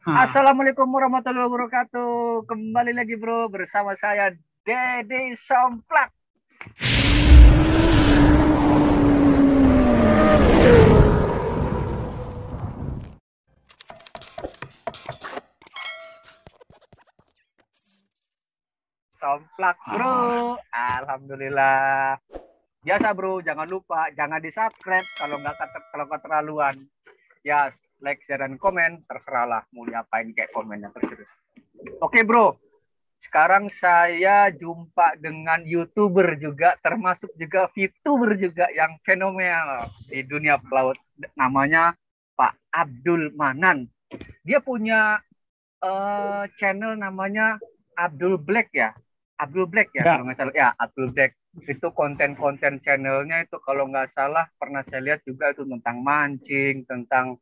Assalamualaikum warahmatullahi wabarakatuh. Kembali lagi bro bersama saya Dede Somplak. Somplak bro. Alhamdulillah. Biasa bro, jangan lupa jangan di subscribe kalau nggak kalau keterlaluan. Ya like, share, dan komen terserahlah mau diapain kayak komennya terserah. Oke bro, sekarang saya jumpa dengan youtuber juga termasuk juga VTuber juga yang fenomenal di dunia pelaut. Namanya Pak Abdul Manan. Dia punya eh, channel namanya Abdul Black ya. Abdul Black ya, Ya. kalau nggak salah. Ya, Abdul Black. Itu konten-konten channelnya itu kalau nggak salah pernah saya lihat juga itu tentang mancing, tentang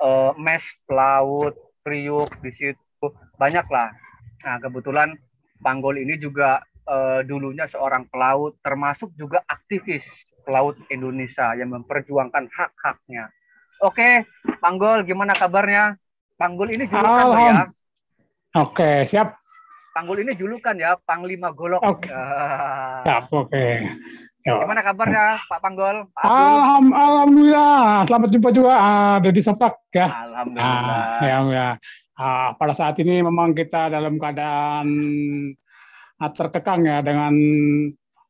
eh, mes pelaut, priuk di situ banyak lah. Nah kebetulan Panggol ini juga eh, dulunya seorang pelaut, termasuk juga aktivis pelaut Indonesia yang memperjuangkan hak-haknya. Oke, Panggol, gimana kabarnya? Panggol ini julukan Pak, ya. Oke, siap. Panggol ini julukan ya, Panglima Golok. Oke. Ah. Siap, oke. Yo. Gimana kabarnya Pak Panggol? Pak? Alham, alhamdulillah. Selamat jumpa juga ah, Deddy Sopak ya. Alhamdulillah. Ah, ya, ya. Ah, pada saat ini memang kita dalam keadaan ah, terkekang ya dengan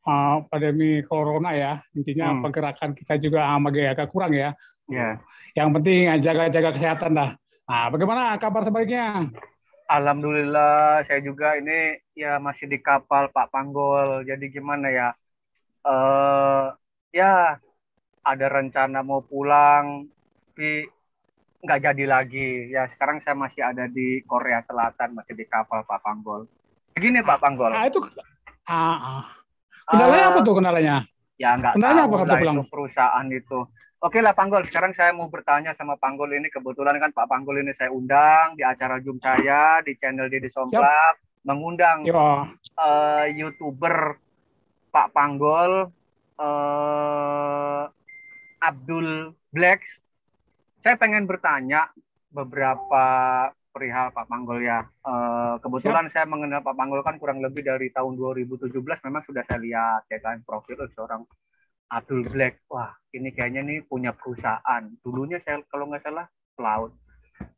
ah, pandemi corona ya. Intinya Hmm. pergerakan kita juga agak agak kurang ya. Ya. Yang penting jaga-jaga kesehatan dah. Nah, bagaimana kabar sebaiknya? Alhamdulillah, saya juga ini ya masih di kapal Pak Panggol. Jadi gimana ya? Eh ya ada rencana mau pulang, tapi nggak jadi lagi. Ya sekarang saya masih ada di Korea Selatan, masih di kapal Pak Panggol. Begini Pak Panggol. Ah, itu ah, ah. Kendalanya Eh, apa tuh kendalanya? Ya nggak Kendalanya tahu apa kata pulang? itu perusahaan itu. Oke lah Panggol, sekarang saya mau bertanya sama Panggol ini. Kebetulan kan Pak Panggol ini saya undang di acara Zoom saya di channel Dede Somplak. Mengundang Yo, eh, youtuber Pak Panggol eh, Abdul Blacks. Saya pengen bertanya beberapa perihal Pak Panggol ya. Eh, kebetulan saya mengenal Pak Panggol kan kurang lebih dari tahun 2017 memang sudah saya lihat ya kan profil seorang Abdul Black. Wah, ini kayaknya nih punya perusahaan. Dulunya saya kalau nggak salah pelaut.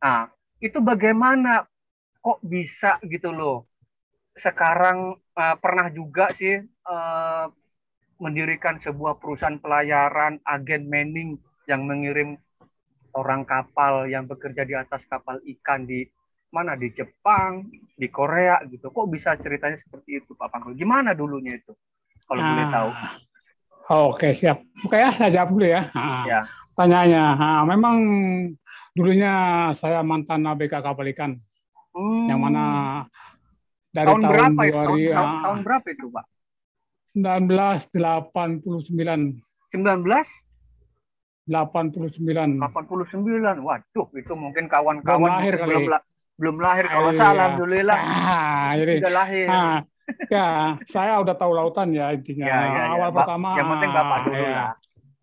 Nah, itu bagaimana kok bisa gitu loh? sekarang eh, pernah juga sih eh, mendirikan sebuah perusahaan pelayaran agen manning yang mengirim orang kapal yang bekerja di atas kapal ikan di mana di Jepang, di Korea gitu. Kok bisa ceritanya seperti itu Pak Panggul? Gimana dulunya itu? Kalau boleh tahu. Ah, Oke, siap. Oke ya, saya jawab dulu ya. Ah, Ya. Tanyanya, ah, memang dulunya saya mantan ABK kapal ikan, Hmm, yang mana dari tahun, tahun, berapa itu? Tahun, 2000, tahun, ah, tahun berapa itu, Pak? 1989. 19 89. 89. Waduh, itu mungkin Belum kawan-kawan lahir mungkin kali. belum belum lahir kalau Iya. saya alhamdulillah Ah, jadi sudah lahir. ah, ya saya udah tahu lautan ya intinya. Ya, ya, ya. Awal Ba- pertama yang penting Bapak dulu ya. lah.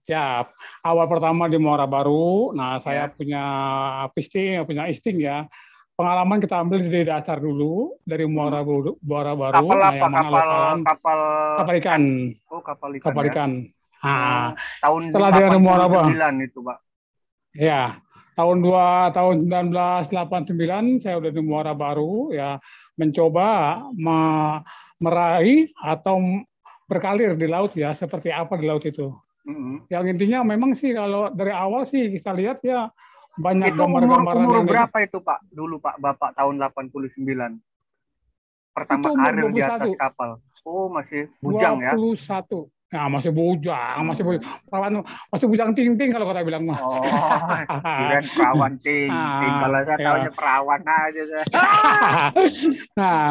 Siap. Awal pertama di Muara Baru, nah saya Ya. punya pisting, punya isting ya. Pengalaman kita ambil dari dasar dulu, dari Muara Baru, Muara Baru, Hmm. Kapal nah, apa? mana Kapal kapal kapal ikan, Oh, kapal ikan. kapal ya. ikan. Ah, Tahun Setelah ada Muara Baru. 89 itu, Pak. ya. Tahun 2 tahun 1989 saya udah di Muara Baru ya mencoba me- meraih atau berkalir di laut ya seperti apa di laut itu. Mm-mm. Yang intinya memang sih kalau dari awal sih kita lihat ya banyak Itu umur, gambar-gambaran umur yang berapa itu, Pak? Dulu, Pak, Bapak tahun 89. Pertama umur karir di atas 21. kapal. Oh, masih bujang ya. 21. Nah, masih bujang, masih bujang. Perawan masih bujang ting-ting kalau kata bilang mah. Oh, kirain perawan ting. Ah. Kalau saya ya. tahunya perawan aja saya. nah,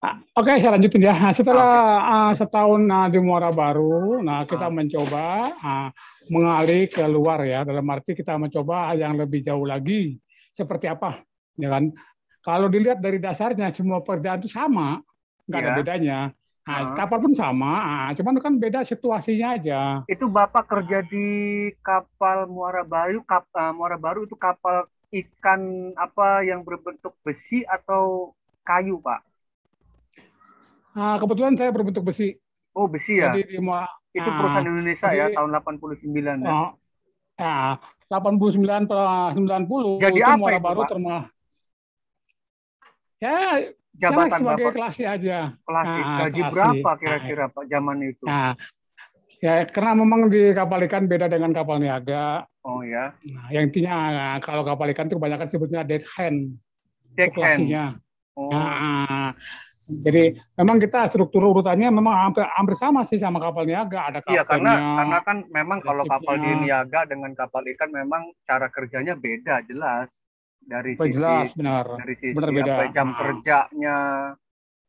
ah, oke saya lanjutin ya. Nah, Setelah ah, setahun ah, di Muara Baru, nah kita Ah. mencoba ah, mengalih ke luar ya. Dalam arti kita mencoba yang lebih jauh lagi. Seperti apa, ya kan? Kalau dilihat dari dasarnya semua pekerjaan itu sama, nggak ada Iya. bedanya. Nah, Ah. kapal pun sama, ah, cuman kan beda situasinya aja. Itu Bapak kerja di kapal Muara Baru, kap, eh, Muara Baru itu kapal ikan apa yang berbentuk besi atau kayu, Pak? Nah, kebetulan saya berbentuk besi. Oh, besi ya? Jadi di Muara, itu perusahaan Indonesia ya, tahun 89 ya? Oh, ya, 89 90 Jadi itu apa Muara itu, Baru Pak? terma Ya, Jabatan sebagai Bapak? klasi aja. Klasik. Ah, Gaji klasik. berapa kira-kira Pak zaman itu? Nah, ya karena memang di kapal ikan beda dengan kapal niaga. Oh ya, Nah, yang intinya nah, kalau kapal ikan itu kebanyakan sebutnya dead hand, deck hand. Oh, Nah, jadi memang kita struktur urutannya memang hampir, hampir sama sih sama kapal niaga. Ada iya karena karena kan memang kalau kapal di niaga dengan kapal ikan memang cara kerjanya beda jelas dari Oh, sisi jelas benar. dari sisi Benar beda. apa, jam Ah. kerjanya,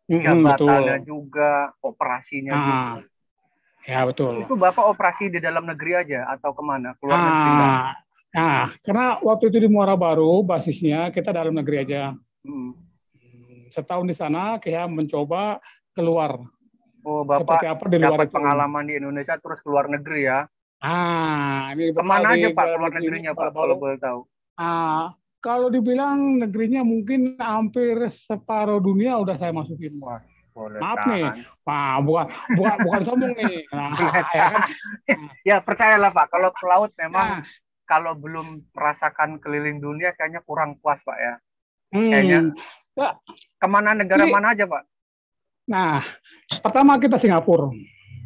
betul. jabatannya juga, operasinya Ah, juga. ya betul. Itu Bapak operasi di dalam negeri aja atau ke mana? Keluar negeri nggak? Ah, nah, karena waktu itu di Muara Baru basisnya kita dalam negeri aja. Hmm. Setahun di sana kita mencoba keluar. Oh, Seperti Bapak apa di luar dapat itu. pengalaman di Indonesia terus keluar negeri ya? Ah, ini Ke mana aja Pak keluar negeri negerinya Pak kalau boleh tahu? Ah, kalau dibilang negerinya mungkin hampir separuh dunia udah saya masukin. Wah, boleh Maaf tahan. nih. Wah, bukan bukan bukan sombong nih. Nah, ya kan? Ya percayalah Pak, kalau pelaut memang Nah, kalau belum merasakan keliling dunia kayaknya kurang puas Pak ya. hmm, Kayaknya. Ke mana negara Ini- mana aja Pak? nah, pertama kita Singapura.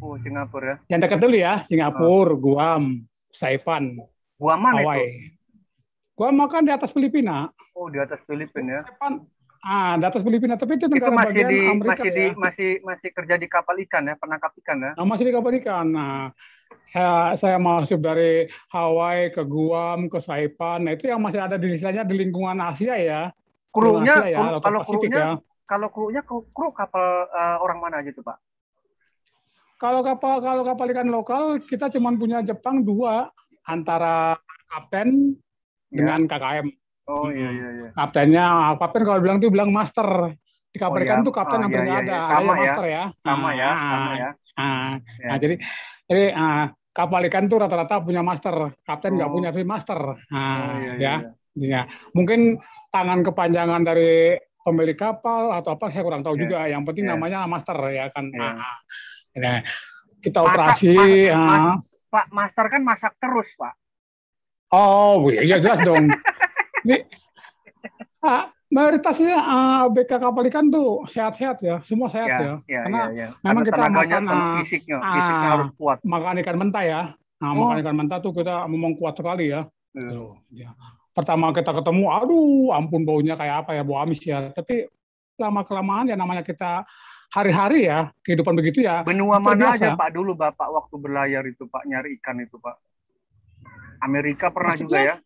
Oh Singapura ya. Yang dekat dulu ya, Singapura, Guam, Saipan, Gua mana itu? Guam makan di atas Filipina. Oh di atas Filipina ya. Saipan, ah, di atas Filipina, tapi itu Itu negara masih bagian di Amerika masih di ya. masih masih kerja di kapal ikan ya, penangkap ikan ya. Nah, masih di kapal ikan. Nah, saya, saya masuk dari Hawaii ke Guam ke Saipan. Nah, itu yang masih ada di sisanya di lingkungan Asia ya. Krunya Asia ya, kru- kalau Pasifik krunya ya. kalau krunya kru, kru kapal eh, orang mana aja tuh Pak? Kalau kapal kalau kapal ikan lokal kita cuma punya Jepang dua antara kapten. Dengan KKM. Oh Hmm. iya iya iya. Kaptennya kapten kalau bilang tuh bilang master. Di kapal Oh, ikan ya. tuh kapten Ah, hampir iya, nggak iya, ada, iya. ada Sama yang ya. master ya. Sama ya, Ah, sama ya. ah. Ya. Nah, jadi jadi ah, kapal ikan tuh rata-rata punya master, kapten nggak Oh. punya tapi master. Nah, Oh iya iya. ya. iya. Mungkin tangan kepanjangan dari pemilik kapal atau apa saya kurang tahu Ya. juga. Yang penting Ya. namanya master ya kan. Ya. Nah, kita Masak, operasi. mas- ah. mas- Pak master kan masak terus Pak. Oh, iya jelas dong. Ini ah, mayoritasnya ah, ABK kapal ikan tuh sehat-sehat ya, semua sehat ya. Ya, ya, Karena ya, ya. memang Karena kita makan, ah, fisiknya, ah, fisiknya harus kuat. makan ikan mentah ya. Nah, Oh. makan ikan mentah tuh kita memang kuat sekali ya. Iya. Tuh, ya. Pertama kita ketemu, aduh, ampun baunya kayak apa ya, bau amis ya. Tapi lama kelamaan ya namanya kita hari-hari ya kehidupan begitu ya. Benua mana biasa. aja Pak dulu Bapak waktu berlayar itu Pak nyari ikan itu Pak? Amerika pernah Maksudnya? juga ya?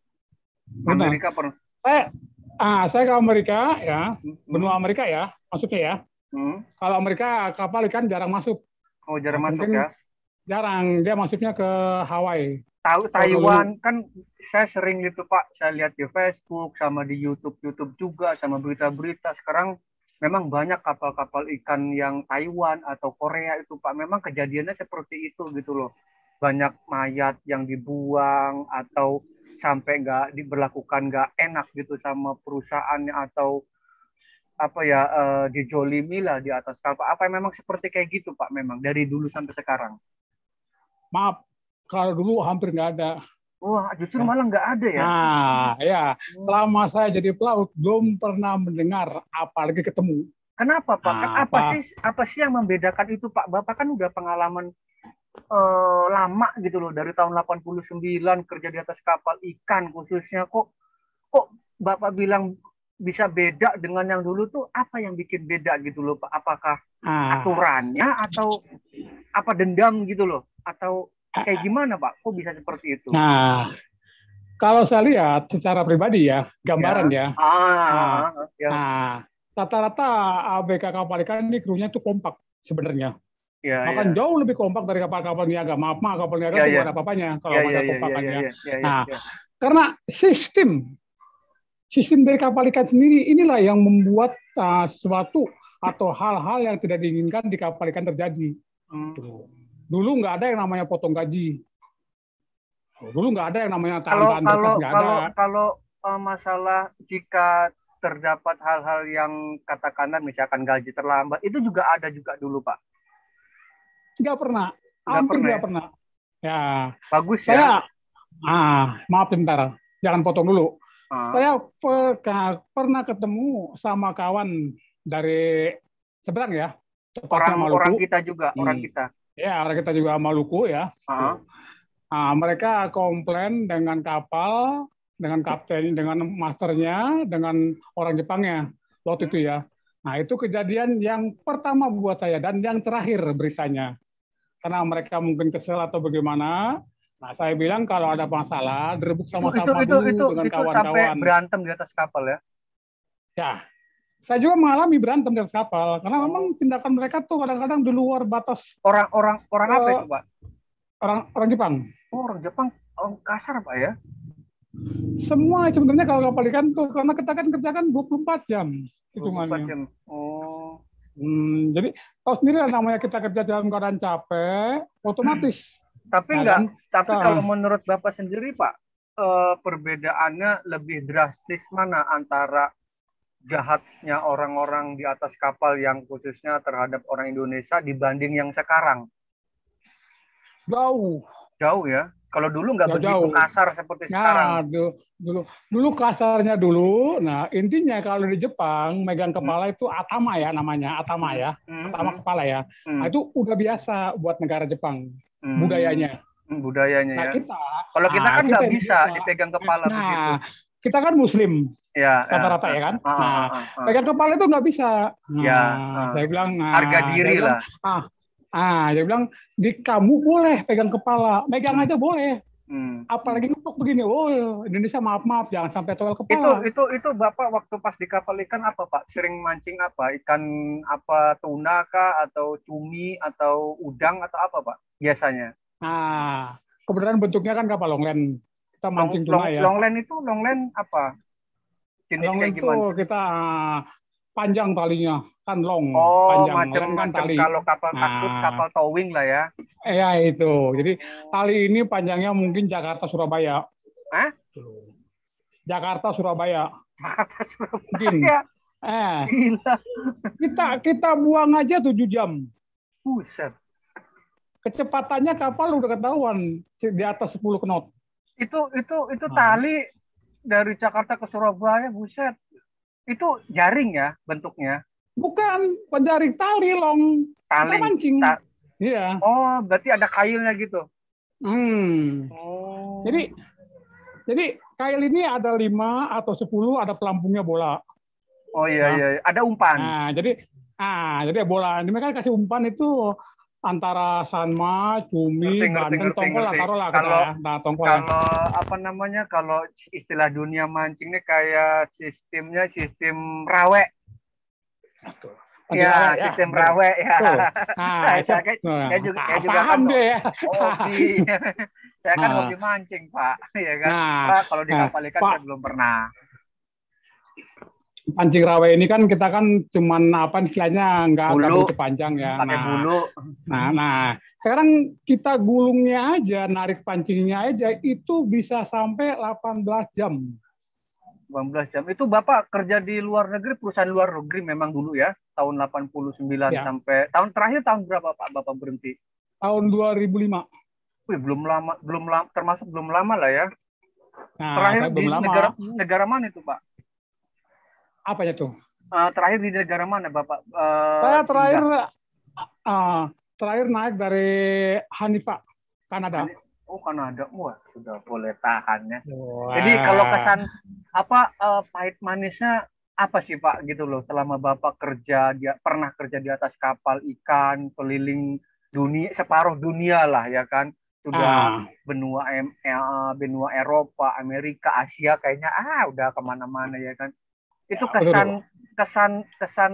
Amerika pernah. Saya, ah, saya ke Amerika ya, Hmm. benua Amerika ya, maksudnya ya. Hmm. Kalau Amerika kapal ikan jarang masuk, Oh jarang Nah, masuk ya. jarang. Dia masuknya ke Hawaii. Tahu Taiwan kan saya sering gitu Pak, saya lihat di Facebook sama di YouTube YouTube juga sama berita-berita sekarang memang banyak kapal-kapal ikan yang Taiwan atau Korea itu Pak memang kejadiannya seperti itu gitu loh. Banyak mayat yang dibuang atau sampai nggak diberlakukan nggak enak gitu sama perusahaannya atau apa ya eh, dijolimi lah di atas kapal. Apa memang seperti kayak gitu Pak memang dari dulu sampai sekarang? Maaf, kalau dulu hampir nggak ada. Wah justru malah nggak ada ya. Nah, ya, selama saya jadi pelaut belum pernah mendengar, apalagi ketemu. Kenapa Pak? Kan Ah, apa apa? sih apa sih yang membedakan itu Pak? Bapak kan udah pengalaman eh, lama gitu loh dari tahun 89 kerja di atas kapal ikan khususnya kok kok Bapak bilang bisa beda dengan yang dulu tuh apa yang bikin beda gitu loh Pak? Apakah Ah, aturannya atau apa dendam gitu loh? Atau kayak gimana Pak? Kok bisa seperti itu? Nah, kalau saya lihat secara pribadi ya, gambaran ya. Ah, ya, Nah, rata-rata ABK kapal ikan ini krunya tuh kompak sebenarnya. Ya, Bahkan ya. jauh lebih kompak dari kapal-kapal niaga. Maaf, maaf kapal niaga Ya, tuh ya. ada apa-apanya kalau Ya, ada ya, ya, ya, kompakannya. ya, ya, ya, Nah, ya. Karena sistem sistem dari kapal ikan sendiri inilah yang membuat uh, sesuatu atau hal-hal yang tidak diinginkan di kapal ikan terjadi. Hmm. Dulu nggak ada yang namanya potong gaji. Dulu nggak ada yang namanya kalau tahan-tahan kalau berkas nggak ada. kalau kalau uh, masalah jika terdapat hal-hal yang katakanlah misalkan gaji terlambat itu juga ada juga dulu pak nggak pernah. Nggak hampir pernah nggak ya? pernah. Ya. Bagus saya ya ah maaf bentar. Jangan potong dulu. Ah, saya pe- pernah ketemu sama kawan dari Seberang ya. Orang Maluku orang kita juga Hmm. orang kita. Ya orang kita juga Maluku ya. Ah, Ah, mereka komplain dengan kapal, dengan kapten, dengan masternya, dengan orang Jepangnya waktu itu ya. Nah itu kejadian yang pertama buat saya dan yang terakhir beritanya. Karena mereka mungkin kesel atau bagaimana. Nah saya bilang kalau ada masalah, direbut itu sama-sama itu itu dulu itu, dengan itu sampai kawan-kawan. berantem di atas kapal ya Ya, saya juga mengalami berantem di atas kapal karena memang tindakan mereka tuh kadang-kadang di luar batas orang-orang orang apa Eh, itu pak orang orang Jepang. oh, orang Jepang oh, kasar pak ya Semua sebenarnya kalau kapal ikan tuh karena kita kan kerjakan 24 jam 24 hitungannya. jam. oh Hmm, jadi tahu sendiri lah namanya kita kerja dalam keadaan capek, otomatis. tapi Nah, enggak kan? tapi Ah. kalau menurut bapak sendiri pak eh, perbedaannya lebih drastis mana antara jahatnya orang-orang di atas kapal yang khususnya terhadap orang Indonesia dibanding yang sekarang Jauh. jauh ya kalau dulu nggak begitu jauh. kasar seperti sekarang Nah, dulu, dulu dulu kasarnya dulu. Nah, intinya kalau di Jepang megang kepala itu atama ya namanya, atama ya. Hmm, Atama hmm, kepala ya. hmm, Nah, itu udah biasa buat negara Jepang hmm. budayanya. Hmm, budayanya Nah, ya kita kalau kita nah, kan nggak bisa dipegang kepala begitu Nah, kita kan muslim ya rata-rata ya kan. Ah, ah, Nah, ah, ah. pegang kepala itu nggak bisa. Nah, Ya, ah. saya bilang nah, harga diri bilang, lah Ah, dia bilang di kamu boleh pegang kepala, megang aja boleh. Hmm. Apalagi ngepok begini, oh Indonesia maaf maaf jangan sampai toel itu kepala. itu itu bapak waktu pas di kapal ikan apa pak sering mancing apa ikan apa tuna kah atau cumi atau udang atau apa pak biasanya Nah, kebetulan bentuknya kan kapal longland. Kita long, mancing long, tuna ya. longland itu longland apa jenis Longland kayak itu gimana kita ah, panjang talinya, kan long, oh panjang. macam Land kan macam tali. kalau kapal takut Nah. kapal towing lah ya Eh, ya itu. Jadi tali ini panjangnya mungkin Jakarta Surabaya. Hah? Jakarta Surabaya. Jakarta Mungkin. Surabaya Eh, gila kita kita buang aja 7 jam. buset Kecepatannya kapal udah ketahuan di atas 10 knot. itu itu itu Ah. tali dari Jakarta ke Surabaya buset itu jaring ya bentuknya Bukan penjaring tali long. Kita tali mancing. Ta- Iya. oh berarti ada kailnya gitu Hmm. oh Jadi jadi kail ini ada lima atau 10 ada pelampungnya bola. oh iya Nah. iya iya. ada umpan Nah, jadi ah jadi bola. Ini mereka kasih umpan itu antara sanma, cumi, Ngerti, ngerti, tongkol lah, taruh lah kita Kalau-. Nah, tongkol kalau apa namanya kalau istilah dunia mancingnya kayak sistemnya sistem rawe Nanti ya lah, sistem rawe ya. Tuh. Nah, Saya- saya- saya juga- saya juga paham kan, dia ya. hobi. Saya kan Nah. hobi mancing pak. Ya kan? Nah, Pak, kalau di nah, kapal ikan Pak. saya belum pernah. Pancing rawe ini kan kita kan cuman apa istilahnya nggak begitu panjang ya. pakai Nah, bulu. Nah, nah, sekarang kita gulungnya aja, narik pancingnya aja itu bisa sampai 18 jam. 18 jam itu bapak kerja di luar negeri perusahaan luar negeri memang dulu ya tahun 89 Ya. sampai tahun terakhir tahun berapa pak bapak berhenti Tahun 2005. Wih, belum lama belum lama termasuk belum lama lah ya Nah, terakhir di belum lama. negara negara mana itu pak Apa ya tuh? Eh, terakhir di negara mana bapak Eh, Saya terakhir ah, terakhir naik dari Hanifa, Kanada. Oh Kanada. Wah sudah boleh tahan ya Wah. jadi kalau kesan apa eh, pahit manisnya apa sih pak gitu loh selama bapak kerja dia pernah kerja di atas kapal ikan keliling dunia separuh dunia lah ya kan? Sudah Ah, benua eh, benua Eropa Amerika Asia kayaknya ah udah ke mana-mana ya kan? Itu Ya, kesan kesan kesan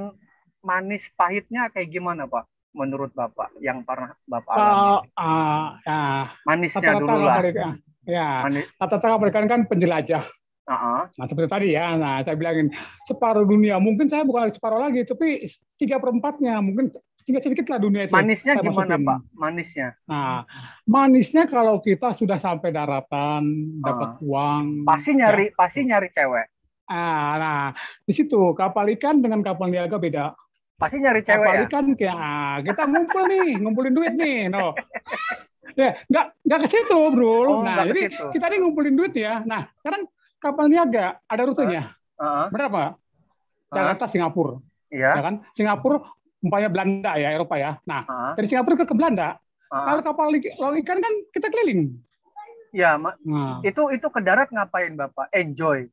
manis pahitnya kayak gimana pak menurut bapak yang pernah bapak alami ah, ah, ya, manisnya rata-rata dulu lah ya, rata-rata ikan kan penjelajah. Ah, ah. Nah, seperti tadi ya, nah saya bilangin separuh dunia, mungkin saya bukan separuh lagi, tapi tiga perempatnya, mungkin sedikit-sedikit lah dunia itu. Manisnya gimana masukin. Pak? Manisnya? Nah, manisnya kalau kita sudah sampai daratan, dapat uh. uang. Pasti nyari, ya. pasti nyari cewek. Ah, nah, di situ kapal ikan dengan kapal niaga beda. Pasti nyari cewek ya? kayak ah, kita ngumpul nih, ngumpulin duit nih, no. Ya, nggak nggak ke situ, bro. Oh, nah, jadi situ. kita nih ngumpulin duit ya. Nah, sekarang kapal niaga ada rutenya. Uh -huh. Berapa? Jakarta, uh -huh. Singapura. Iya. Ya kan? Singapura umpamanya Belanda ya, Eropa ya. Nah, uh dari Singapura ke, ke Belanda. Uh. Kalau kapal ikan kan kita keliling. Ya, nah. itu itu ke darat ngapain Bapak? Enjoy.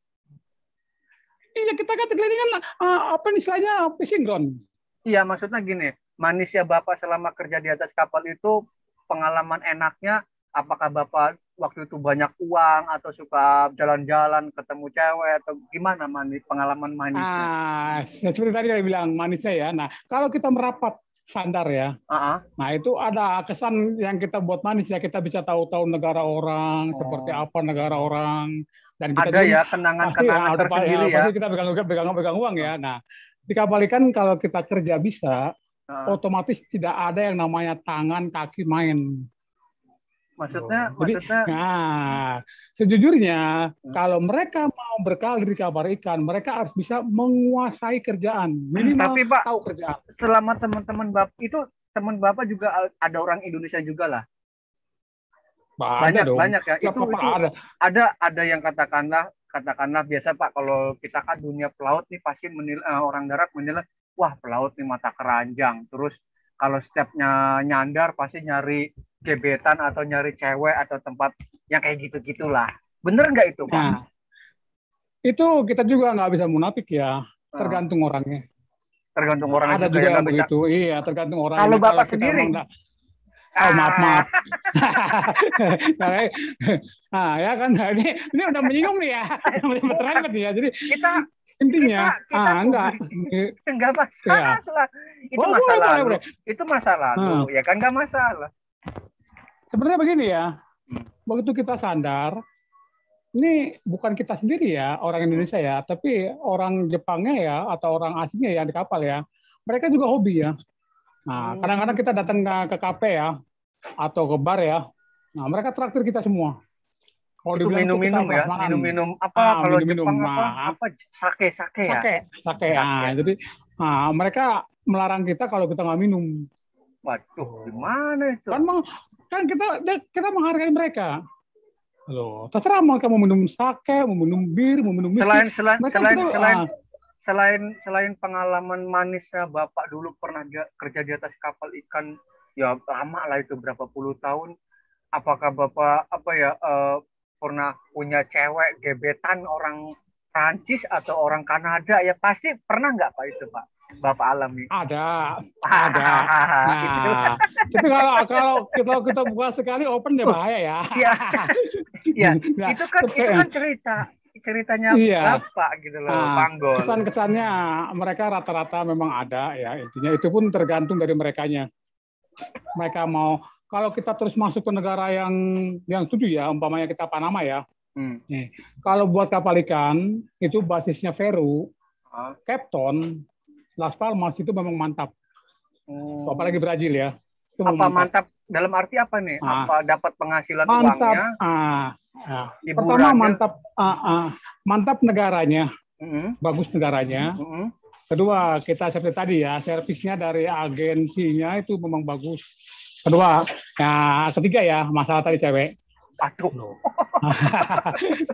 Iya kita kan kan uh, apa istilahnya fishing ground. Iya maksudnya gini, manisnya bapak selama kerja di atas kapal itu pengalaman enaknya apakah bapak waktu itu banyak uang atau suka jalan-jalan ketemu cewek atau gimana manis pengalaman manisnya? Ah, ya seperti tadi saya bilang manisnya ya. Nah kalau kita merapat sandar ya. Uh-huh. Nah itu ada kesan yang kita buat manis ya kita bisa tahu-tahu negara orang oh. seperti apa negara orang dan kita ada ya kenangan-kenangan ya, tersendiri ya, Pasti kita pegang pegang pegang uang ya. Nah, di kapal ikan kalau kita kerja bisa, uh. otomatis tidak ada yang namanya tangan kaki main. Maksudnya, oh. Jadi, maksudnya nah, sejujurnya hmm. kalau mereka mau berkalir di kapal ikan, mereka harus bisa menguasai kerjaan. Minimal Tapi Pak, tahu kerjaan. Selama teman-teman Bapak itu teman Bapak juga ada orang Indonesia juga lah banyak dong. banyak ya. Itu, itu ada. ada ada yang katakanlah katakanlah biasa Pak kalau kita kan dunia pelaut nih pasti menilai uh, orang darat menilai wah pelaut nih mata keranjang. Terus kalau stepnya nyandar pasti nyari gebetan atau nyari cewek atau tempat yang kayak gitu gitulah. Bener nggak itu Pak? Nah, itu kita juga nggak bisa munafik ya. Tergantung uh. orangnya. Tergantung orang ada juga yang begitu. Iya, tergantung orang. Kalau Bapak kalau sendiri, Oh maaf maaf. nah, ya kan nah, ini ini udah menyinggung nih ya, terangkat ya. Jadi kita intinya kita, kita ah enggak enggak masalah. Ya. Itu oh, masalah boleh, boleh. Itu masalah hmm. ya kan enggak masalah. Sebenarnya begini ya. Begitu kita sandar, ini bukan kita sendiri ya, orang Indonesia ya, tapi orang Jepangnya ya atau orang asingnya yang di kapal ya. Mereka juga hobi ya. Nah, hmm. kadang-kadang kita datang ke, ke kafe ya, atau ke bar ya. Nah, mereka traktir kita semua. Kalau itu minum-minum ya, minum-minum apa ah, kalau minum, Jepang apa, apa sake sake ya. Sake, sake. Nah, jadi nah, mereka melarang kita kalau kita nggak minum. Waduh, gimana itu? Kan, kan kita kita menghargai mereka. Loh, terserah mau kamu minum sake, mau minum bir, mau minum whisky. Selain selain selain kita, selain ah, selain selain pengalaman manisnya Bapak dulu pernah kerja di atas kapal ikan ya lama lah itu berapa puluh tahun apakah Bapak apa ya uh, pernah punya cewek gebetan orang Prancis atau orang Kanada ya pasti pernah nggak Pak itu Pak Bapak alami ada ada nah itu kalau kalau kita kita buka sekali open ya bahaya ya ya, ya. itu kan itu kan cerita ceritanya iya. Bapak gitu loh, nah, Panggol. Kesan-kesannya mereka rata-rata memang ada ya. Intinya itu pun tergantung dari merekanya. Mereka mau kalau kita terus masuk ke negara yang yang setuju ya, umpamanya kita Panama ya. Hmm. Nih, kalau buat kapal ikan itu basisnya Veru, huh? Capton, Las Palmas itu memang mantap. Hmm. Apalagi Brazil ya. Itu apa mantap. mantap dalam arti apa nih? Ah. Apa dapat penghasilan mantap. uangnya? Ah. Ah. Pertama mantap ah, ah, mantap negaranya. Mm -hmm. Bagus negaranya. Mm -hmm. Kedua, kita seperti tadi ya, servisnya dari agensinya itu memang bagus. Kedua, ya ketiga ya, masalah tadi cewek. Aduh.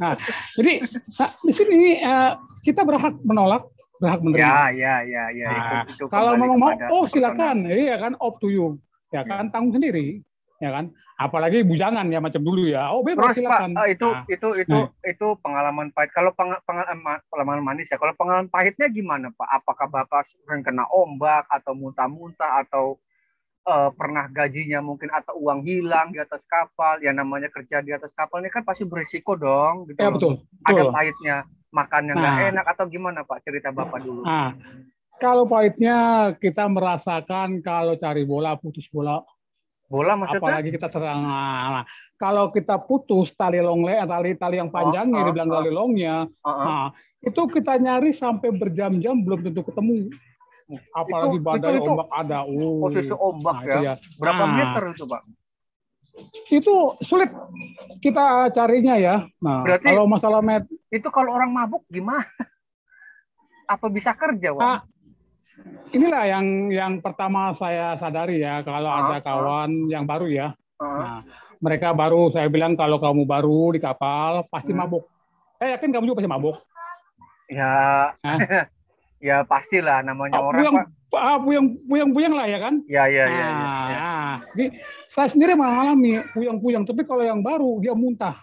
nah, jadi nah, di sini uh, kita berhak menolak, berhak menerima. Ya, ya, ya, ya. Nah, itu, itu kalau memang mau, oh silakan, iya kan, up to you ya kan tanggung sendiri ya kan apalagi bujangan ya macam dulu ya oh bebas Terus, silakan Pak, itu nah. itu itu nah. itu pengalaman pahit kalau peng, pengalaman, pengalaman manis ya kalau pengalaman pahitnya gimana Pak apakah Bapak sering kena ombak atau muntah-muntah atau uh, pernah gajinya mungkin atau uang hilang di atas kapal ya namanya kerja di atas kapal ini kan pasti berisiko dong gitu ya, betul, betul. ada pahitnya makannya nggak nah. enak atau gimana Pak cerita Bapak dulu nah kalau pahitnya kita merasakan kalau cari bola putus bola. Bola maksudnya? Apalagi kita terang. Nah, kalau kita putus tali longle, tali tali yang panjangnya, oh, oh, dibilang tali longnya, uh, uh. Nah, itu kita nyari sampai berjam-jam belum tentu ketemu. Apalagi Itu- badai itu- itu ombak ada. Oh. Posisi ombak Nah, ya. ya. Berapa Nah, meter itu, Pak? Itu sulit kita carinya ya. Nah, Berarti- kalau masalah met Itu kalau orang mabuk gimana? Apa bisa kerja, Pak? Ah, inilah yang yang pertama saya sadari ya kalau Ah, ada ah. kawan yang baru ya. Heeh. Nah, mereka baru saya bilang kalau kamu baru di kapal pasti Hmm. mabuk. Saya yakin kamu juga pasti mabuk. Ya, Hah? ya pastilah namanya Ah, orang, buyang, Pak. ah, buyang lah ya kan. Ya, ya, ya. ya, Nah, ya. nah, jadi saya sendiri mengalami puyang-puyang, tapi kalau yang baru dia muntah.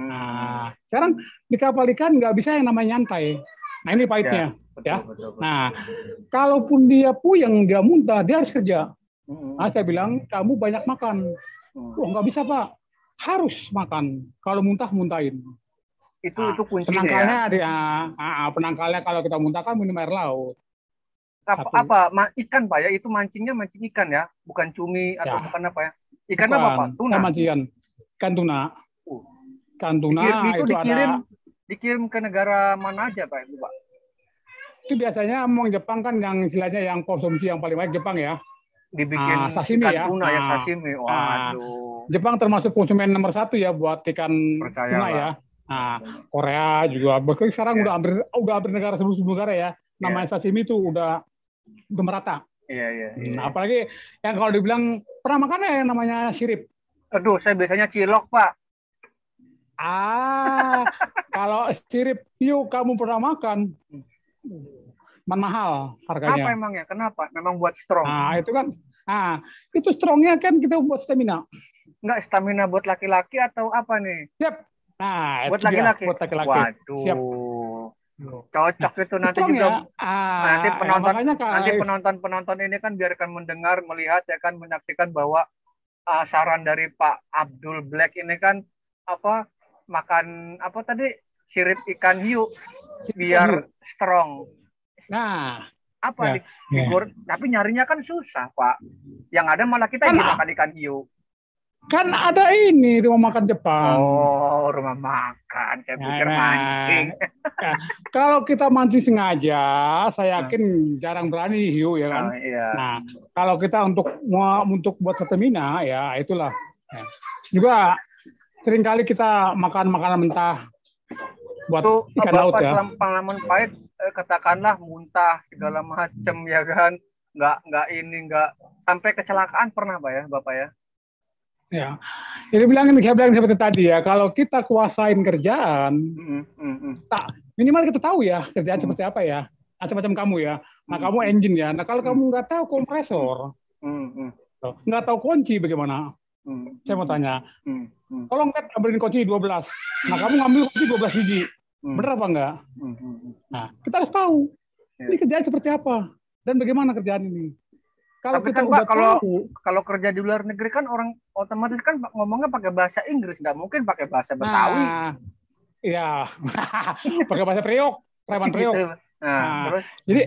Nah, sekarang di kapal ikan nggak bisa yang namanya nyantai. Nah ini pahitnya. betul, ya. betul, betul. Nah, kalaupun dia puyang, dia muntah, dia harus kerja. Nah, saya bilang kamu banyak makan. hmm. Wah nggak bisa pak, harus makan. Kalau muntah muntahin. Itu Nah, itu kuncinya ya. Penangkalnya dia, ah, penangkalnya kalau kita muntah kan minum air laut. Apa, satu. apa ma- ikan Pak ya? Itu mancingnya mancing ikan ya, bukan cumi atau Ya. bukan apa ya? Ikan apa Pak? Bukan, Tuna. sama Cian. Ikan tuna. Uh. Ikan tuna itu itu dikirim ada. Dikirim ke negara mana aja Pak itu Pak? Itu biasanya emang Jepang kan yang istilahnya yang konsumsi yang paling banyak Jepang ya. Dibikin Ah, sashimi ikan ya. tuna ya Ah. sashimi. Waduh. Jepang termasuk konsumen nomor satu ya buat ikan Percaya tuna ya. Nah, Korea juga. Bahkan sekarang Ya. udah hampir udah hampir negara seluruh negara ya. Namanya sashimi itu udah udah merata. Iya iya. iya. Nah, apalagi yang kalau dibilang pernah makan ya yang namanya sirip. Aduh, saya biasanya cilok Pak. Ah, kalau sirip hiu kamu pernah makan, mahal Apa harganya. emangnya? Kenapa? Memang buat strong. Nah, itu kan, ah, itu strongnya kan kita buat stamina. Enggak stamina buat laki-laki atau apa nih? Nah, Buat laki-laki. buat laki-laki. Waduh. Siap. Cocok itu nanti juga ya. Ah, nanti ya, penonton kan, nanti penonton-penonton ini kan biarkan mendengar, melihat ya kan menyaksikan bahwa uh, saran dari Pak Abdul Black ini kan apa makan apa tadi sirip ikan hiu biar strong. Nah, Apa Ya, nih? Figur, tapi nyarinya kan susah, Pak. Yang ada malah kita Kan yang a- makan ikan hiu. kan ada ini rumah makan Jepang. Oh, rumah makan. Saya pikir Nah, mancing. Kalau kita mancing sengaja, saya yakin jarang berani hiu ya kan. Oh, iya. Nah, kalau kita untuk untuk buat stamina ya itulah. Ya. Juga sering kali kita makan makanan mentah buat Itu ikan laut ya. selama pengalaman pahit eh, katakanlah muntah segala macam ya kan. Nggak nggak ini nggak sampai kecelakaan pernah Pak ya, Bapak ya? Ya. Jadi bilangin saya bilang seperti tadi ya, kalau kita kuasain kerjaan, Mm, mm, mm. minimal kita tahu ya kerjaan Hmm. seperti apa ya. Semacam kamu ya. Nah, Hmm. kamu engine ya. Nah, kalau kamu nggak tahu kompresor, Mm, mm, nggak tahu kunci bagaimana? mm, Saya mau tanya. mm, mm, Tolong Ted ambilin kunci 12. Nah, kamu ngambil kunci 12 biji. Mm, Benar apa enggak? mm, mm, mm. Nah, kita harus tahu Ya. ini kerjaan seperti apa dan bagaimana kerjaan ini. Kalau Tapi kita kan, Pak, kalau- tahu, Kalau kerja di luar negeri kan orang otomatis kan ngomongnya pakai bahasa Inggris, nggak mungkin pakai bahasa Betawi. nah, iya, pakai bahasa priok, preman priok. Gitu. Nah, Nah, terus Jadi,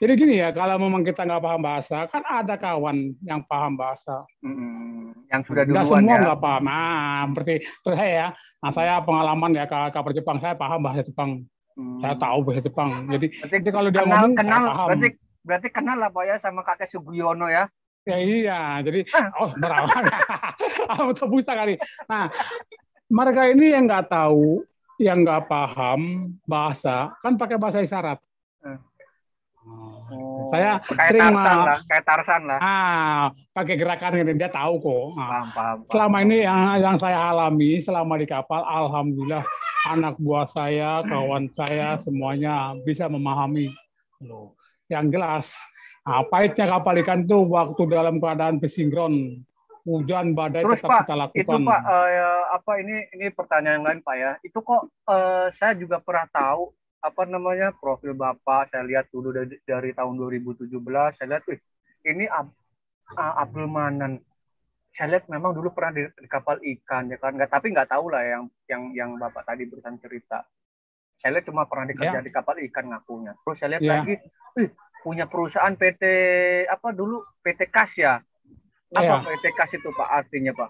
jadi gini ya, kalau memang kita nggak paham bahasa, kan ada kawan yang paham bahasa. mm, yang sudah duluan semua ya. nggak paham. Nah, seperti, saya ya. Nah, saya pengalaman ya kapal Jepang, saya paham bahasa Jepang. Hmm. Saya tahu bahasa Jepang. Jadi, Berarti jadi kalau dia kenal ngomong, kenal saya paham. berarti berarti kenal lah Pak ya sama kakek Sugiono ya. Ya iya, jadi Ah. oh berawal. Betul busa kali. Nah, mereka ini yang nggak tahu, yang nggak paham bahasa, kan pakai bahasa isyarat. Saya kayak sering Tarsan lah, kayak Tarsan lah. ah pakai gerakan ini dia tahu kok. Nah, Paham, paham, paham. selama ini yang yang saya alami selama di kapal, alhamdulillah anak buah saya, kawan saya semuanya bisa memahami. Loh, Yang jelas, nah, pahitnya kapal ikan itu waktu dalam keadaan pesinkron, hujan badai Terus tetap Pak, kita itu lakukan. Pak eh, apa ini ini pertanyaan lain Pak ya. Itu kok eh, saya juga pernah tahu apa namanya profil Bapak saya lihat dulu dari, dari tahun 2017 saya lihat wih ini Ab- Abdul Manan. Saya lihat memang dulu pernah di, di kapal ikan ya kan? Nggak tapi nggak tahu lah yang yang yang Bapak tadi berikan cerita. Saya lihat cuma pernah dikerja Ya. di kapal ikan ngakunya. Terus saya lihat Ya. lagi wih punya perusahaan PT apa dulu? PT Kas ya? Apa Ya. PT Kas itu Pak artinya Pak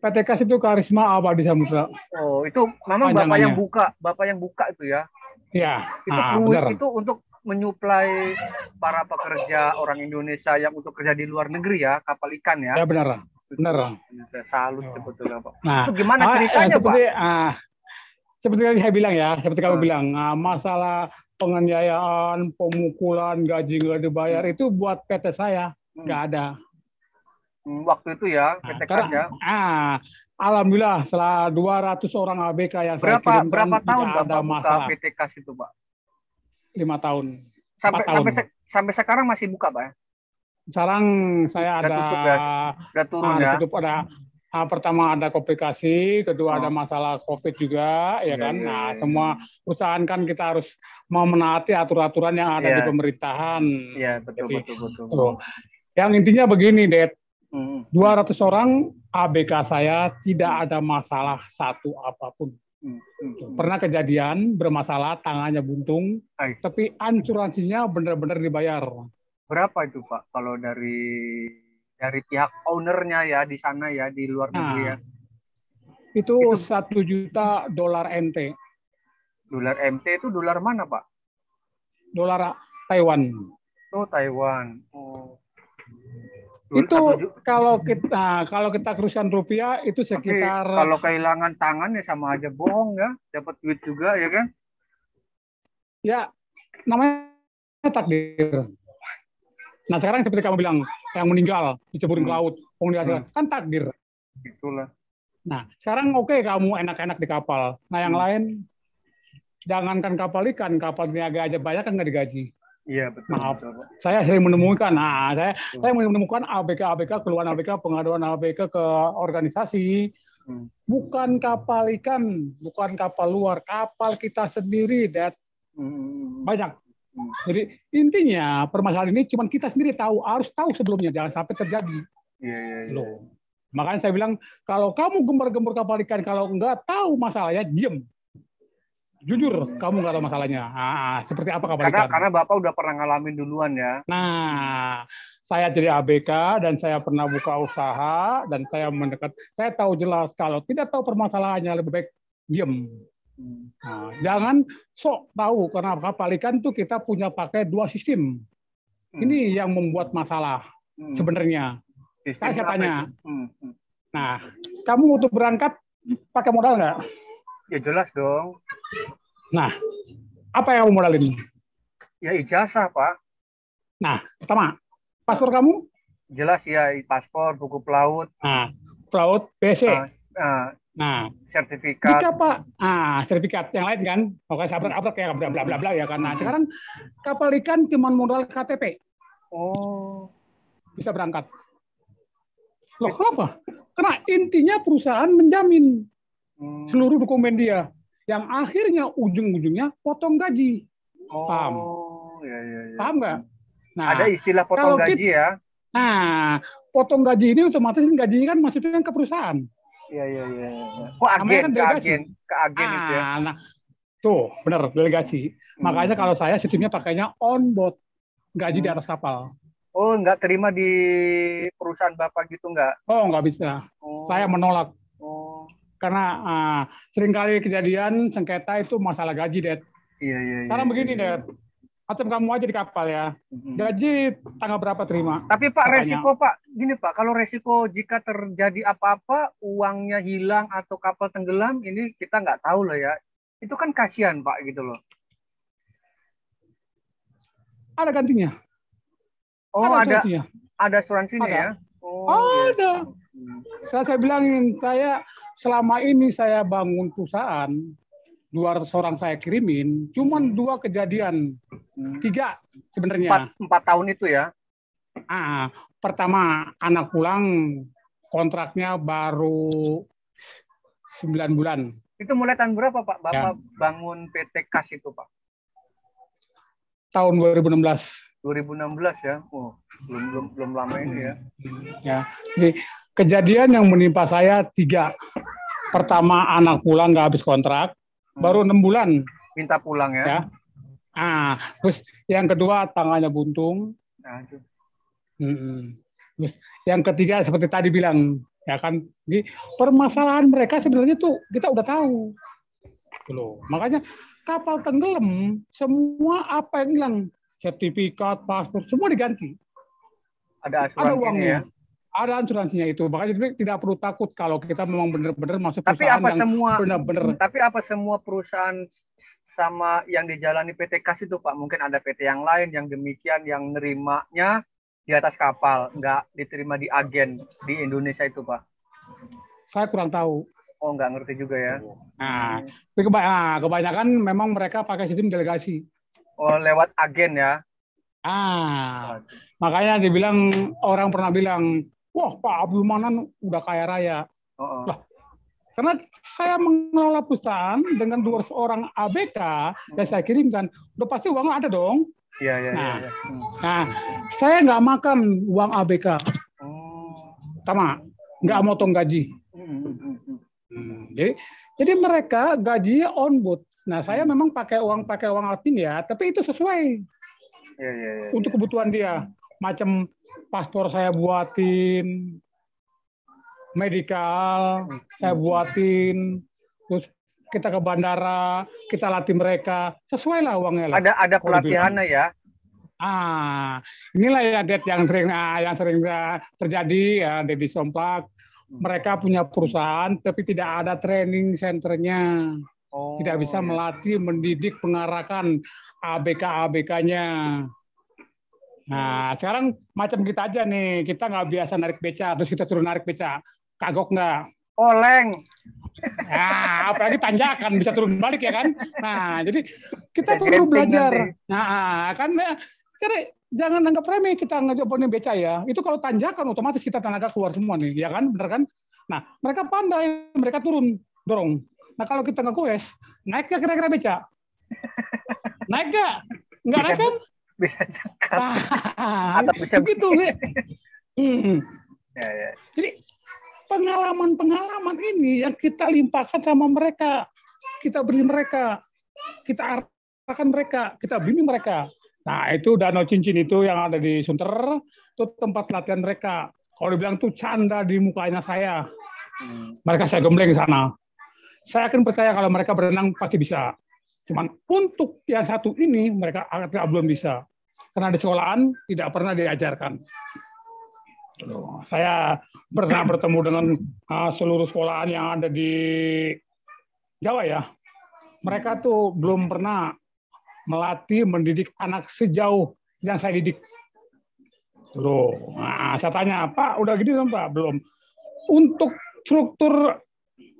PT Kas itu karisma abadi samudra. Oh, itu memang bapak yang buka, bapak yang buka itu ya. Ya, Itu ah, benar. itu untuk menyuplai para pekerja orang Indonesia yang untuk kerja di luar negeri ya, kapal ikan ya. Ya benar. Benar. Salut Oh. sebetulnya, Pak. Nah, Itu gimana ah, ceritanya, eh, seperti, Pak? ah, seperti yang saya bilang ya, seperti kamu Hmm. bilang, ah, masalah penganiayaan, pemukulan, gaji nggak dibayar itu buat PT saya Hmm. nggak ada. Hmm, Waktu itu ya, Nah, PT karena- ya. Ah, alhamdulillah setelah 200 orang ABK yang saya Berapa kirimkan berapa tahun tidak ada Bapak buka masalah. PT Kas itu, Pak? Lima tahun. Sampai tahun. sampai se- sampai sekarang masih buka, Pak? ya? Sekarang saya Udah ada tutup ya? Udah turun ah, ya? ditutup ada ah, pertama ada komplikasi, kedua Oh. ada masalah COVID juga, ya Iya, kan. iya, Nah, iya. semua perusahaan kan kita harus mau menaati aturan-aturan yang ada Iya. di pemerintahan. Iya, betul Jadi, betul betul. tuh. Yang intinya begini, Det. Hmm, 200 orang ABK saya tidak ada masalah satu apa pun. hmm, hmm, hmm. Pernah kejadian bermasalah, tangannya buntung, Ay, tapi asuransinya benar-benar dibayar. berapa itu, Pak? Kalau dari dari pihak ownernya ya di sana ya di luar negeri ya. Nah, itu Itu- satu juta dolar NT, Dolar MT itu dolar mana, Pak? dolar Taiwan. Oh, Taiwan. Oh. Itu kalau kita kalau kita kerusian rupiah itu Tapi sekitar kalau kehilangan tangan ya sama aja bohong ya, dapat duit juga ya kan? ya namanya takdir. Nah sekarang seperti kamu bilang yang meninggal diceburin ke Hmm. laut, pung dihasilkan kan takdir. Itulah. Nah sekarang oke kamu enak-enak di kapal. Nah yang Hmm. lain jangankan kapal ikan, kapal niaga aja banyak kan nggak digaji. Iya betul. Maaf. betul, Pak. Saya sering menemukan, nah saya saya menemukan ABK ABK keluhan ABK pengaduan ABK ke organisasi Hmm. bukan kapal ikan, bukan kapal luar, kapal kita sendiri, dat Hmm. banyak. Hmm. Jadi intinya permasalahan ini cuma kita sendiri tahu, harus tahu sebelumnya, jangan sampai terjadi. Iya iya iya. Loh. Makanya saya bilang kalau kamu gembar-gembur kapal ikan, kalau nggak tahu masalahnya, diem. Jujur, kamu nggak tahu masalahnya. Ah, seperti apa kapal Karena karena Bapak udah pernah ngalamin duluan ya. Nah, saya jadi ABK dan saya pernah buka usaha dan saya mendekat. Saya tahu jelas kalau tidak tahu permasalahannya lebih baik. Hmm. Nah, jangan sok tahu karena kapal ikan tuh kita punya pakai dua sistem. Hmm. Ini yang membuat masalah Hmm. sebenarnya. Sistem saya tanya. Hmm. hmm. Nah, kamu untuk berangkat pakai modal nggak? Ya jelas dong. Nah, apa yang kamu modalin? Ya ijazah Pak. Nah, pertama, paspor kamu? Jelas ya paspor, buku pelaut, Nah, pelaut BC. Ah. ah, Nah, sertifikat. Jika Pak, ah sertifikat yang lain kan, oke sabar abrak ya bla bla bla bla ya. Nah, sekarang kapal ikan cuma modal KTP Oh. bisa berangkat. Loh kenapa? Karena intinya perusahaan menjamin. Seluruh dokumen dia, yang akhirnya ujung-ujungnya potong gaji, Oh, paham. Ya, ya, ya. paham nggak? Nah, Ada istilah potong kalau gaji ya. nah potong gaji ini otomatis gajinya kan maksudnya ke perusahaan. Iya, iya, iya. iya. Oh, Namanya agen, kan ke agen, ke agen itu ya. Ah, nah, tuh benar delegasi. Makanya Hmm. kalau saya sistemnya pakainya on board, gaji di atas kapal. Oh, nggak terima di perusahaan Bapak gitu nggak? Oh, nggak bisa. Oh. Saya menolak Oh, karena ah, sering kali kejadian sengketa itu masalah gaji, Det. iya, iya, iya. Sekarang begini, iya. Det. Macam kamu aja di kapal ya. Gaji tanggal berapa terima? Tapi Pak, Katanya. resiko Pak, gini Pak, kalau resiko jika terjadi apa-apa, uangnya hilang atau kapal tenggelam, ini kita nggak tahu loh ya. Itu kan kasihan Pak gitu loh. Ada gantinya. Oh, ada ada asuransinya. ada asuransinya Ada. ya? Oh, iya. ada. Hmm. Saya, saya bilangin, saya selama ini saya bangun perusahaan, 200 orang saya kirimin, cuman dua kejadian. Tiga sebenarnya. Empat, empat tahun itu ya? Ah, pertama anak pulang kontraknya baru 9 bulan. Itu mulai tahun berapa Pak? Bapak Ya. bangun PT Kas itu Pak? Tahun 2016. 2016 ya? Oh, belum belum belum lama ini ya? Ya. Jadi kejadian yang menimpa saya tiga. Pertama anak pulang nggak habis kontrak, Hmm. baru enam bulan. minta pulang ya? Ya. Ah, terus yang kedua tangannya buntung. Nah, itu. Mm-mm. Terus yang ketiga seperti tadi bilang, ya kan, di permasalahan mereka sebenarnya tuh kita udah tahu. Gitu loh. Makanya kapal tenggelam, semua apa yang hilang, sertifikat, paspor, semua diganti. Ada Ada uangnya. ya. Ada asuransinya itu. Makanya jadi tidak perlu takut kalau kita memang benar-benar masuk Tapi perusahaan apa yang semua benar-benar tapi apa semua perusahaan sama yang dijalani PT KAS itu Pak? Mungkin ada PT yang lain yang demikian yang nerimanya di atas kapal, nggak diterima di agen di Indonesia itu Pak. saya kurang tahu. Oh, nggak ngerti juga ya. Nah, nah, kebanyakan memang mereka pakai sistem delegasi. Oh, lewat agen ya. Ah, makanya dibilang orang pernah bilang, wah Pak Abdul Manan udah kaya raya. Oh, oh. Lah, Karena saya mengelola perusahaan dengan dua orang ABK yang saya kirimkan, udah pasti uangnya ada dong. Iya, iya, iya. Nah. iya. Hmm. Nah, saya nggak makan uang ABK, Oh. sama nggak motong gaji. Hmm, hmm, hmm, hmm. Hmm, Jadi, jadi mereka gajinya on board. Nah, saya memang pakai uang pakai uang admin ya, tapi itu sesuai Iya, iya, iya. untuk kebutuhan dia. Macam paspor saya buatin, medikal saya buatin, terus kita ke bandara, kita latih mereka, sesuai lah uangnya lah. Ada ada pelatihannya ya. Ah, inilah ya Det yang sering ah, yang sering ah, terjadi ya Dedi Somplak. Mereka punya perusahaan tapi tidak ada training centernya. Oh. Tidak bisa iya. melatih, mendidik, mengarahkan ABK-ABK-nya. Nah, sekarang macam kita aja nih, kita nggak biasa narik beca, terus kita suruh narik beca. Kagok nggak? Oleng. Nah, apalagi tanjakan bisa turun balik ya kan? Nah, jadi kita Bisa perlu belajar. nanti. Nah, kan ya, jadi jangan anggap remeh kita ngejoponin beca ya. Itu kalau tanjakan otomatis kita tenaga keluar semua nih, ya kan? Bener kan? Nah, mereka pandai, mereka turun, dorong. Nah, kalau kita nggak goes, naik nggak kira-kira beca? Naik nggak? Nggak naik kan? Bisa cakap. Nah, Atau bisa begitu. ya. Hmm. Ya, ya. Jadi pengalaman-pengalaman ini yang kita limpahkan sama mereka, kita beri mereka, kita arahkan mereka, kita bimbing mereka. Nah itu Danau Cincin itu yang ada di Sunter, itu tempat latihan mereka. Kalau dibilang tuh canda di mukanya saya, Hmm. mereka saya gembleng sana. Saya akan percaya kalau mereka berenang pasti bisa. Cuman untuk yang satu ini mereka agak belum bisa. Karena di sekolahan tidak pernah diajarkan. Saya pernah bertemu dengan uh, seluruh sekolahan yang ada di Jawa ya. Mereka tuh belum pernah melatih mendidik anak sejauh yang saya didik. Loh, nah, saya tanya, Pak, udah gini belum Pak? Belum. Untuk struktur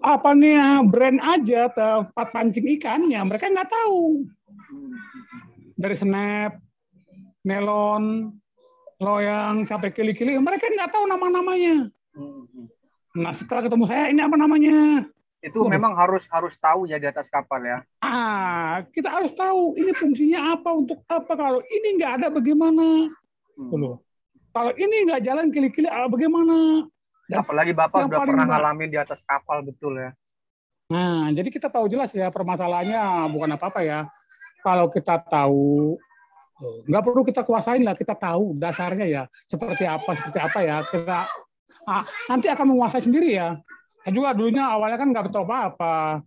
apa nih brand aja tempat pancing ikannya mereka nggak tahu dari snap, melon, loyang sampai kili-kili mereka nggak tahu nama-namanya. Hmm. Nah setelah ketemu saya ini apa namanya? Itu memang harus harus tahu ya di atas kapal ya. Ah kita harus tahu ini fungsinya apa untuk apa kalau ini nggak ada bagaimana? Hmm. Loh. Kalau ini nggak jalan kili-kili ah, bagaimana? Dan Apalagi Bapak udah pernah ngalamin di atas kapal betul ya. Nah, jadi kita tahu jelas ya permasalahannya bukan apa-apa ya. Kalau kita tahu, nggak perlu kita kuasain lah, kita tahu dasarnya ya seperti apa, seperti apa ya. Kita ah, nanti akan menguasai sendiri ya. Saya juga dulunya awalnya kan nggak tahu apa-apa.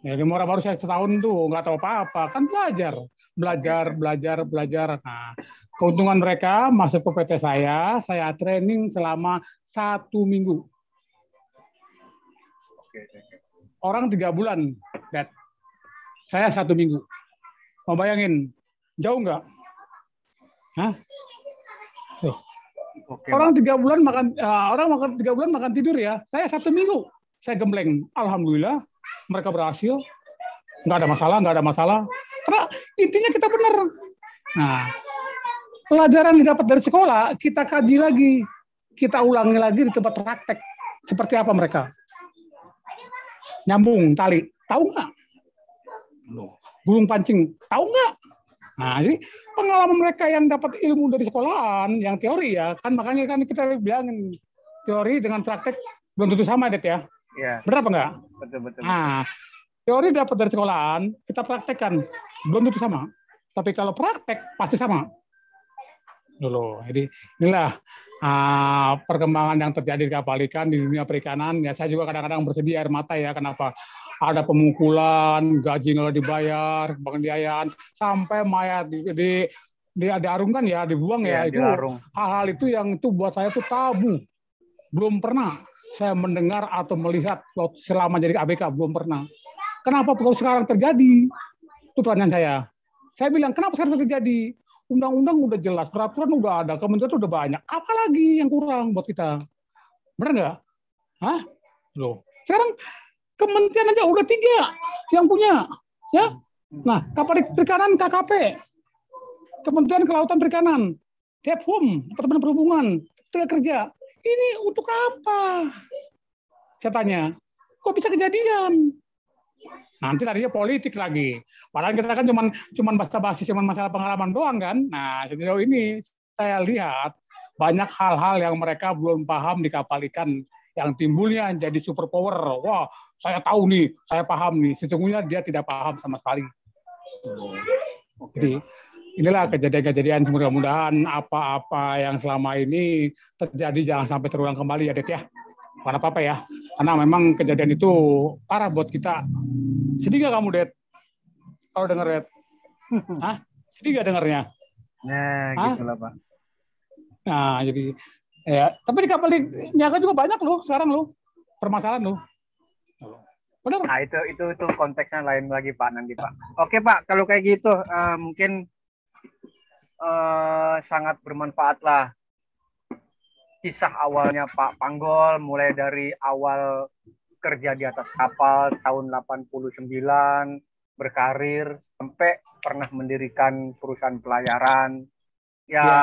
Ya, di Muara baru saya setahun tuh nggak tahu apa-apa, kan belajar, belajar, belajar, belajar. Nah, keuntungan mereka masuk ke PT saya, saya training selama satu minggu. Orang tiga bulan, Dad. Saya satu minggu. Mau bayangin, jauh nggak? Hah? Oke, Orang tiga bulan makan, eh, orang makan tiga bulan makan tidur ya. Saya satu minggu, saya gembleng. Alhamdulillah, mereka berhasil. Nggak ada masalah, nggak ada masalah. Karena intinya kita benar. Nah, pelajaran yang didapat dari sekolah kita kaji lagi, kita ulangi lagi di tempat praktek. Seperti apa mereka? Nyambung tali, tahu nggak? Gulung pancing, tahu nggak? Nah, jadi pengalaman mereka yang dapat ilmu dari sekolahan, yang teori ya, kan makanya kan kita bilangin teori dengan praktek belum tentu sama, Det ya. Iya, Benar apa enggak? betul betul. Nah, teori dapat dari sekolahan, kita praktekkan belum tentu sama. Tapi kalau praktek pasti sama. Dulu. Jadi inilah ah, perkembangan yang terjadi di kapal ikan di dunia perikanan. Ya saya juga kadang-kadang bersedih air mata ya. Kenapa? Ada pemukulan, gaji nggak dibayar, penganiayaan, sampai mayat di, di di diarungkan ya, dibuang ya, ya itu hal-hal itu yang itu buat saya itu tabu. Belum pernah saya mendengar atau melihat selama jadi ABK belum pernah. Kenapa perlu sekarang terjadi? Itu pertanyaan saya. Saya bilang kenapa sekarang terjadi? Undang-undang udah jelas, peraturan udah ada, kementerian udah banyak. Apalagi yang kurang buat kita? Benar nggak? Hah? Loh. Sekarang kementerian aja udah tiga yang punya. Ya. Nah, kapal perikanan KKP, Kementerian Kelautan Perikanan, Depom, Departemen Perhubungan, Tenaga Kerja. Ini untuk apa? Saya tanya, kok bisa kejadian? Nanti tadinya politik lagi. Padahal kita kan cuma cuman basa-basi cuma masalah pengalaman doang kan. Nah, sejauh ini saya lihat banyak hal-hal yang mereka belum paham di kapal ikan yang timbulnya jadi super power. Wah, saya tahu nih, saya paham nih. Sesungguhnya dia tidak paham sama sekali. Jadi inilah kejadian-kejadian mudah-mudahan apa-apa yang selama ini terjadi jangan sampai terulang kembali ya Det ya. Bukan apa-apa ya. Karena memang kejadian itu parah buat kita. Sedih gak kamu, Det? Kalau denger, Det? Hah? Sedih gak dengernya? Nah, Hah? gitu lah, Pak. Nah, jadi ya, tapi di kapal niaga juga banyak loh sekarang loh. Permasalahan loh. Benar. Nah, itu itu itu konteksnya lain lagi, Pak, nanti, Pak. Oke, Pak, kalau kayak gitu uh, mungkin uh, sangat bermanfaat lah kisah awalnya Pak Panggol mulai dari awal kerja di atas kapal tahun 89 berkarir sampai pernah mendirikan perusahaan pelayaran ya, ya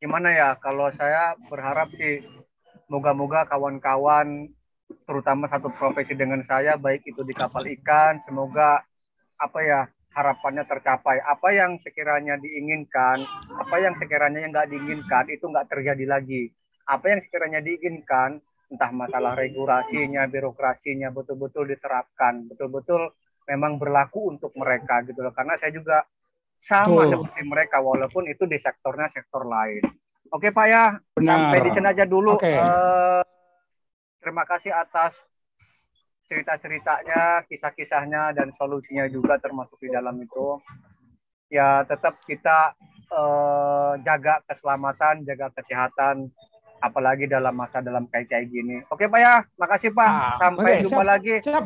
gimana ya kalau saya berharap sih moga-moga kawan-kawan terutama satu profesi dengan saya baik itu di kapal ikan semoga apa ya harapannya tercapai apa yang sekiranya diinginkan apa yang sekiranya yang nggak diinginkan itu nggak terjadi lagi apa yang sekiranya diinginkan, entah masalah regulasinya, birokrasinya betul-betul diterapkan, betul-betul memang berlaku untuk mereka gitu loh. Karena saya juga sama Tuh. seperti mereka walaupun itu di sektornya sektor lain. Oke Pak ya, Benar. sampai di sini aja dulu. Okay. Uh, eh, terima kasih atas cerita-ceritanya, kisah-kisahnya dan solusinya juga termasuk di dalam itu. Ya tetap kita uh, jaga keselamatan, jaga kesehatan apalagi dalam masa dalam kayak kayak gini. Oke Pak ya, makasih Pak. Ah, Sampai okay, jumpa siap, lagi. Siap.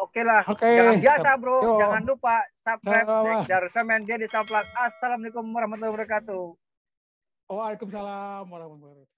Oke lah, okay, jangan biasa bro, Yo. jangan lupa subscribe Darussamen dia di Saplak. Assalamualaikum warahmatullahi wabarakatuh. Waalaikumsalam warahmatullahi wabarakatuh.